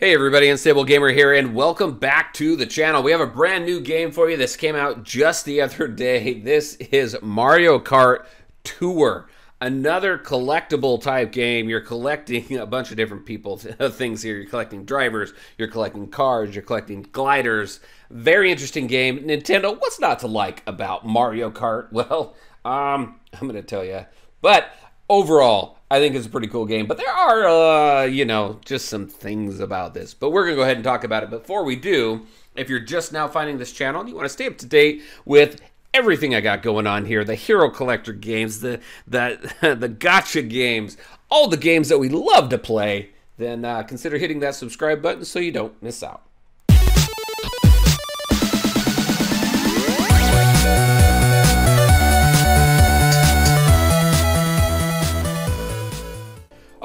Hey everybody, Unstable Gamer here, and welcome back to the channel. We have a brand new game for you. This came out just the other day. This is Mario Kart Tour, another collectible type game. You're collecting a bunch of different people things here. You're collecting drivers, you're collecting cars, you're collecting gliders. Very interesting game. Nintendo, what's not to like about Mario Kart? Well, um, I'm going to tell you. But overall, I think it's a pretty cool game, but there are, uh, you know, just some things about this. But we're going to go ahead and talk about it. Before we do, if you're just now finding this channel and you want to stay up to date with everything I got going on here, the Hero Collector games, the, the, the gacha games, all the games that we love to play, then uh, consider hitting that subscribe button so you don't miss out.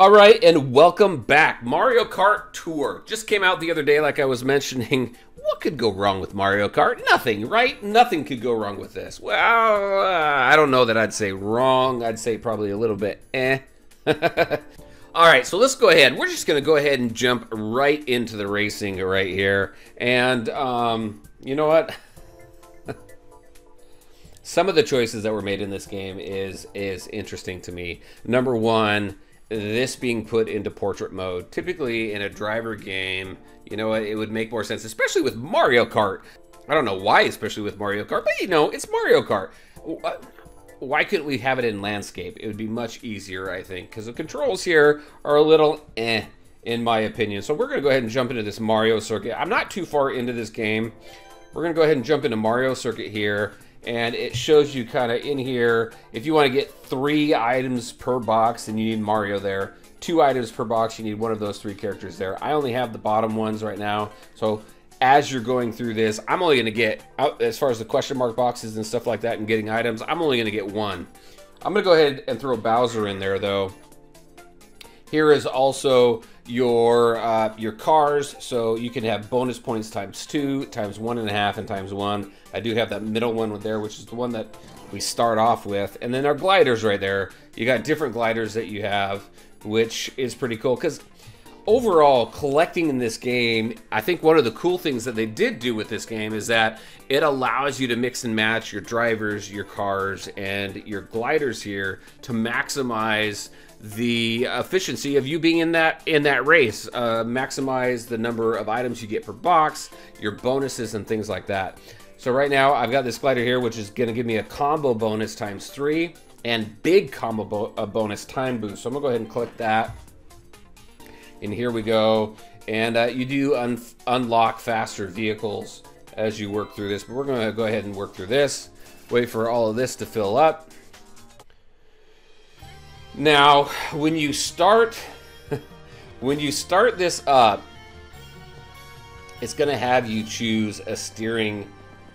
All right, and welcome back. Mario Kart Tour just came out the other day, like I was mentioning. What could go wrong with Mario Kart? Nothing, right? Nothing could go wrong with this. Well, uh, I don't know that I'd say wrong. I'd say probably a little bit eh. All right, so let's go ahead. We're just going to go ahead and jump right into the racing right here. And um, you know what? Some of the choices that were made in this game is is interesting to me. Number one, this being put into portrait mode. Typically in a driver game, you know, what, it would make more sense, especially with Mario Kart. I don't know why, especially with Mario Kart, but you know, it's Mario Kart. Why couldn't we have it in landscape? It would be much easier, I think, because the controls here are a little eh, in my opinion. So we're going to go ahead and jump into this Mario circuit. I'm not too far into this game. We're going to go ahead and jump into Mario circuit here and it shows you kind of in here if you want to get three items per box then you need Mario there. Two items per box you need one of those three characters there. I only have the bottom ones right now. So as you're going through this I'm only going to get as far as the question mark boxes and stuff like that and getting items I'm only going to get one. I'm going to go ahead and throw Bowser in there though. Here is also your uh, your cars, so you can have bonus points times two, times one and a half, and times one. I do have that middle one there, which is the one that we start off with. And then our gliders right there. You got different gliders that you have, which is pretty cool. Because overall, collecting in this game, I think one of the cool things that they did do with this game is that it allows you to mix and match your drivers, your cars, and your gliders here to maximize the efficiency of you being in that in that race. Uh, maximize the number of items you get per box your bonuses and things like that. So right now I've got this glider here which is gonna give me a combo bonus times three and big combo bo bonus time boost. So I'm gonna go ahead and click that. And here we go. And uh, you do un unlock faster vehicles as you work through this but we're gonna go ahead and work through this. Wait for all of this to fill up now, when you start when you start this up, it's going to have you choose a steering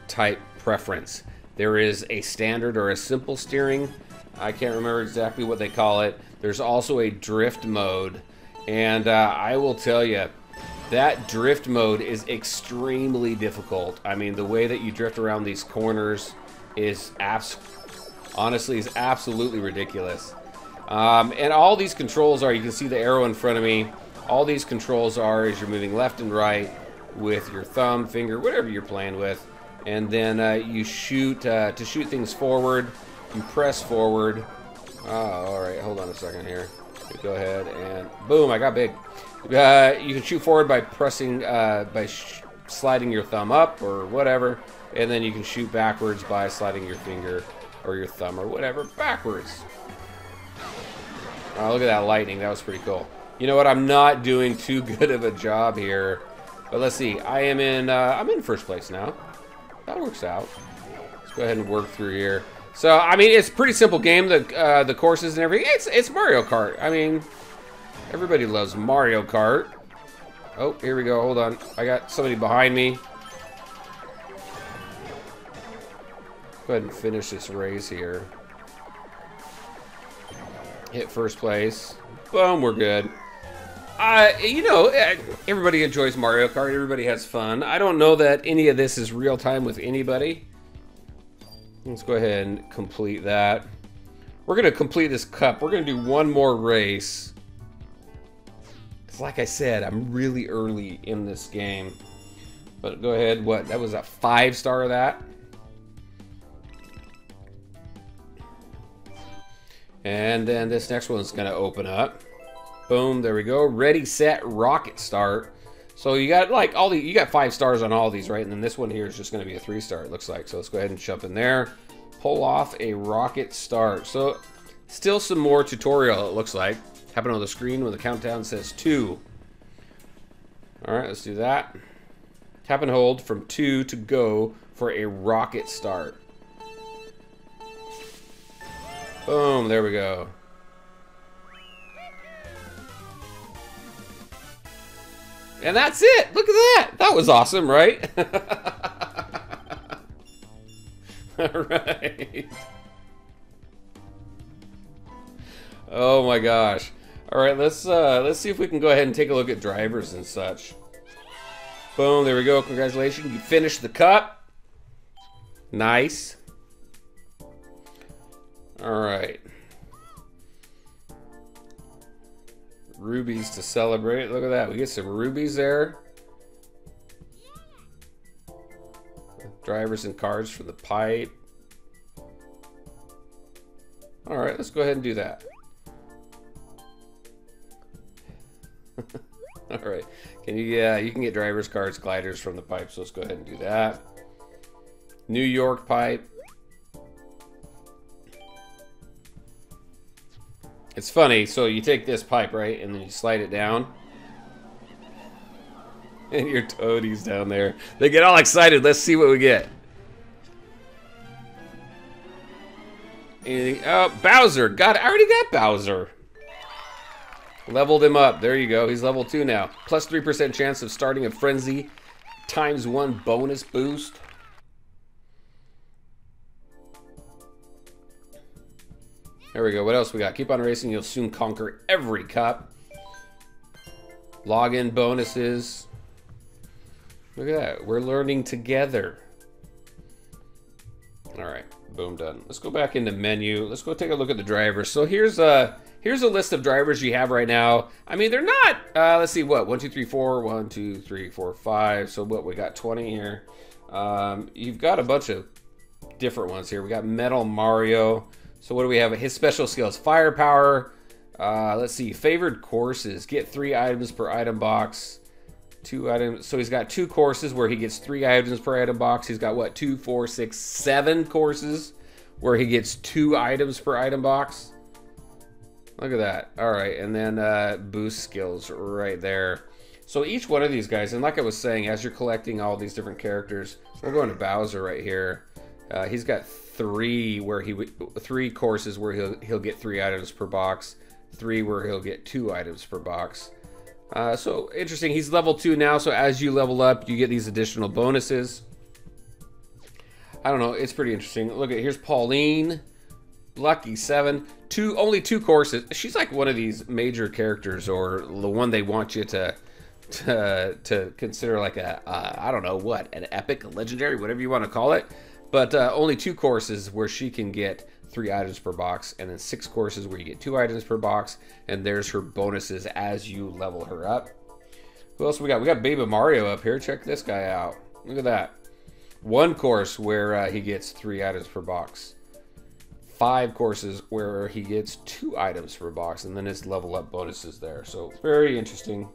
type preference. There is a standard or a simple steering. I can't remember exactly what they call it. There's also a drift mode. And uh, I will tell you, that drift mode is extremely difficult. I mean, the way that you drift around these corners is abs honestly is absolutely ridiculous. Um, and all these controls are, you can see the arrow in front of me. All these controls are as you're moving left and right with your thumb, finger, whatever you're playing with. And then uh, you shoot, uh, to shoot things forward, you press forward. Oh, all right, hold on a second here. Go ahead and boom, I got big. Uh, you can shoot forward by pressing, uh, by sliding your thumb up or whatever. And then you can shoot backwards by sliding your finger or your thumb or whatever backwards. Oh, look at that lightning. That was pretty cool. You know what? I'm not doing too good of a job here. But let's see. I am in, uh, I'm in first place now. That works out. Let's go ahead and work through here. So, I mean, it's a pretty simple game. The, uh, the courses and everything. It's, it's Mario Kart. I mean, everybody loves Mario Kart. Oh, here we go. Hold on. I got somebody behind me. Go ahead and finish this race here. Hit first place. Boom, we're good. Uh, you know, everybody enjoys Mario Kart. Everybody has fun. I don't know that any of this is real time with anybody. Let's go ahead and complete that. We're going to complete this cup. We're going to do one more race. It's like I said, I'm really early in this game. But go ahead, what? That was a five star of that. And then this next one's going to open up. Boom, there we go. Ready, set, rocket start. So you got like all the, you got five stars on all these, right? And then this one here is just going to be a three star, it looks like. So let's go ahead and jump in there. Pull off a rocket start. So still some more tutorial, it looks like. Happen on the screen when the countdown says two. All right, let's do that. Tap and hold from two to go for a rocket start. Boom, there we go. And that's it. Look at that. That was awesome, right? All right. Oh my gosh. All right, let's uh, let's see if we can go ahead and take a look at drivers and such. Boom, there we go. Congratulations, you finished the cup. Nice. All right. Rubies to celebrate. Look at that. We get some rubies there. Drivers and cards for the pipe. All right, let's go ahead and do that. All right. Can you, yeah, you can get driver's cards, gliders from the pipe, so let's go ahead and do that. New York pipe. It's funny, so you take this pipe, right, and then you slide it down. And your toadies down there. They get all excited. Let's see what we get. Anything? Oh, Bowser. God, I already got Bowser. Leveled him up. There you go. He's level 2 now. Plus 3% chance of starting a frenzy. Times 1 bonus boost. There we go. What else we got? Keep on racing. You'll soon conquer every cup. Login bonuses. Look at that. We're learning together. All right. Boom, done. Let's go back into menu. Let's go take a look at the drivers. So here's a... Uh, Here's a list of drivers you have right now. I mean, they're not, uh, let's see, what, one, two, three, four, one, two, three, four, five. So what, we got 20 here. Um, you've got a bunch of different ones here. We got Metal Mario. So what do we have? His special skills, firepower. Uh, let's see, favored courses. Get three items per item box. Two items. So he's got two courses where he gets three items per item box. He's got what, two, four, six, seven courses where he gets two items per item box. Look at that. All right, and then uh, boost skills right there. So each one of these guys, and like I was saying, as you're collecting all these different characters, we're going to Bowser right here. Uh, he's got three where he three courses where he'll he'll get three items per box, three where he'll get two items per box. Uh, so interesting. He's level two now. So as you level up, you get these additional bonuses. I don't know. It's pretty interesting. Look at here's Pauline. Lucky seven, two only two courses. She's like one of these major characters, or the one they want you to to, to consider like a uh, I don't know what an epic, a legendary, whatever you want to call it. But uh, only two courses where she can get three items per box, and then six courses where you get two items per box, and there's her bonuses as you level her up. Who else we got? We got Baby Mario up here. Check this guy out. Look at that. One course where uh, he gets three items per box five courses where he gets two items per box, and then his level up bonuses there. So very interesting.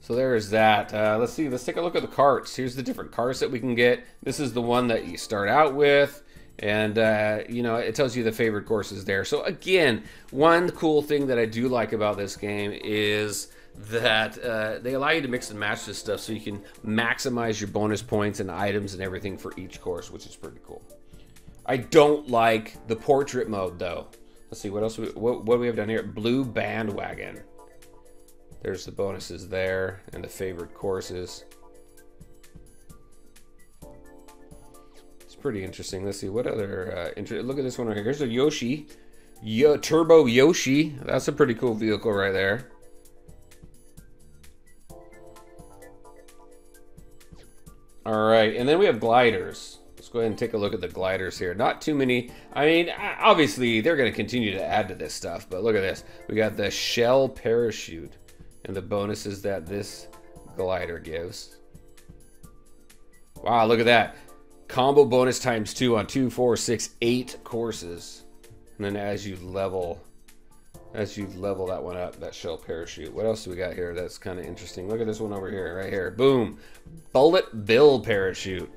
So there is that. Uh, let's see. Let's take a look at the carts. Here's the different carts that we can get. This is the one that you start out with. And, uh, you know, it tells you the favorite courses there. So, again, one cool thing that I do like about this game is that uh, they allow you to mix and match this stuff so you can maximize your bonus points and items and everything for each course, which is pretty cool. I don't like the portrait mode though. Let's see what else. We, what, what do we have down here? Blue bandwagon. There's the bonuses there and the favorite courses. It's pretty interesting. Let's see what other. Uh, look at this one right here. Here's a Yoshi. Yo, Turbo Yoshi. That's a pretty cool vehicle right there. All right, and then we have gliders Let's go ahead and take a look at the gliders here. Not too many. I mean, obviously, they're going to continue to add to this stuff, but look at this. We got the shell parachute and the bonuses that this glider gives. Wow, look at that. Combo bonus times two on two, four, six, eight courses. And then as you level, as you level that one up, that shell parachute. What else do we got here that's kind of interesting? Look at this one over here, right here. Boom. Bullet bill parachute.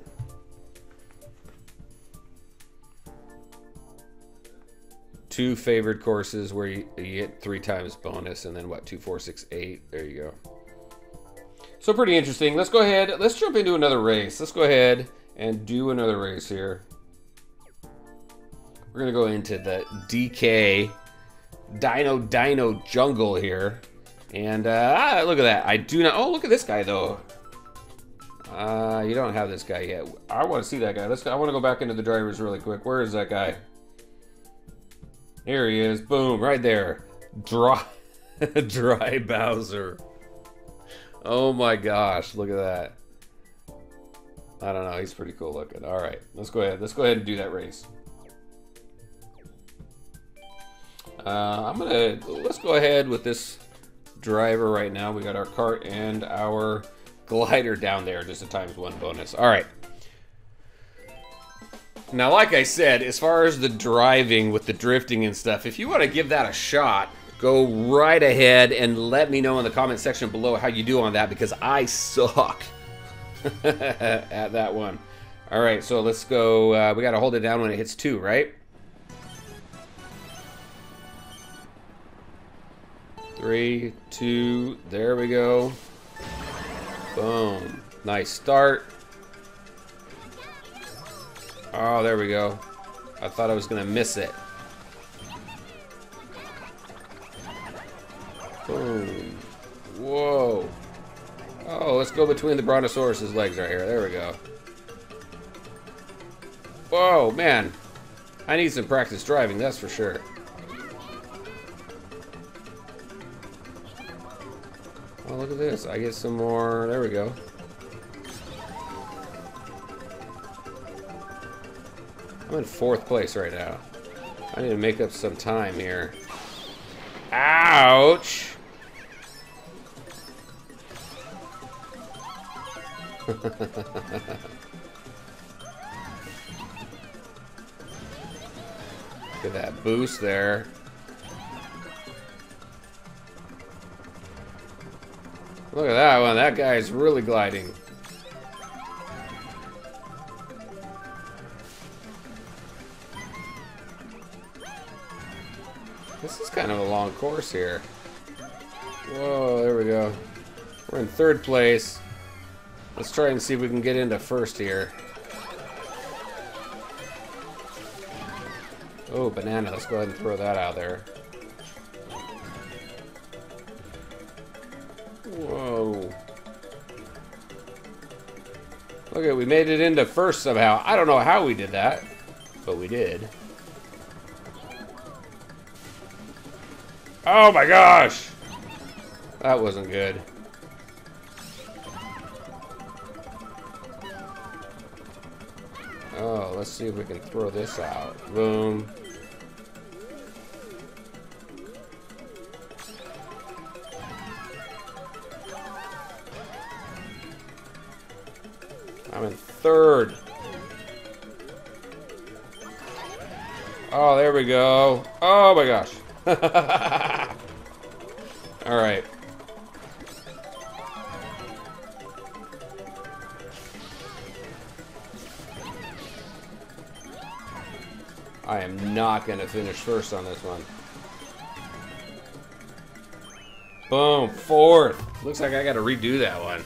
Two favored courses where you, you get three times bonus and then what, two, four, six, eight. There you go. So pretty interesting. Let's go ahead. Let's jump into another race. Let's go ahead and do another race here. We're to go into the DK Dino Dino Jungle here. And uh, ah, look at that. I do not. Oh, look at this guy, though. Uh, you don't have this guy yet. I want to see that guy. Let's. I want to go back into the drivers really quick. Where is that guy? Here he is. Boom, right there. Dry, dry Bowser. Oh my gosh, look at that. I don't know, he's pretty cool looking. All right, let's go ahead. Let's go ahead and do that race. Uh, I'm gonna, let's go ahead with this driver right now. We got our cart and our glider down there, just a times one bonus. All right. Now, like I said, as far as the driving with the drifting and stuff, if you want to give that a shot, go right ahead and let me know in the comment section below how you do on that because I suck at that one. All right, so let's go. Uh, we got to hold it down when it hits two, right? Three, two, there we go. Boom. Nice start. Oh, there we go. I thought I was to miss it. Boom. Whoa. Oh, let's go between the Brontosaurus's legs right here. There we go. Whoa, man. I need some practice driving, that's for sure. Oh, look at this. I get some more. There we go. I'm in fourth place right now. I need to make up some time here. Ouch! Look at that boost there. Look at that one. That guy's really gliding. This is kind of a long course here. Whoa, there we go. We're in third place. Let's try and see if we can get into first here. Oh, banana. Let's go ahead and throw that out there. Whoa. Okay, we made it into first somehow. I don't know how we did that, but we did. Oh my gosh! That wasn't good. Oh, let's see if we can throw this out. Boom. I'm in third. Oh, there we go. Oh my gosh. I am not going to finish first on this one. Boom, fourth. Looks like I got to redo that one.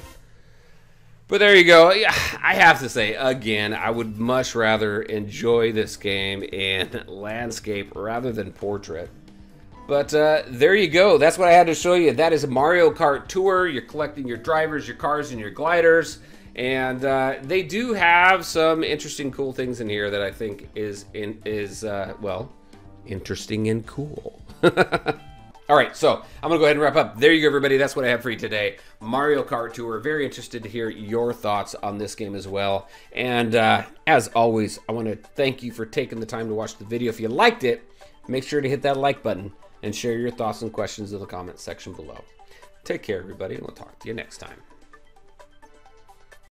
But there you go. Yeah, I have to say, again, I would much rather enjoy this game in landscape rather than portrait. But uh, there you go. That's what I had to show you. That is a Mario Kart Tour. You're collecting your drivers, your cars, and your gliders. And uh, they do have some interesting, cool things in here that I think is in is uh, well, interesting and cool. All right, so I'm gonna go ahead and wrap up. There you go, everybody. That's what I have for you today. Mario Kart Tour. Very interested to hear your thoughts on this game as well. And uh, as always, I want to thank you for taking the time to watch the video. If you liked it, make sure to hit that like button and share your thoughts and questions in the comments section below. Take care, everybody, and we'll talk to you next time.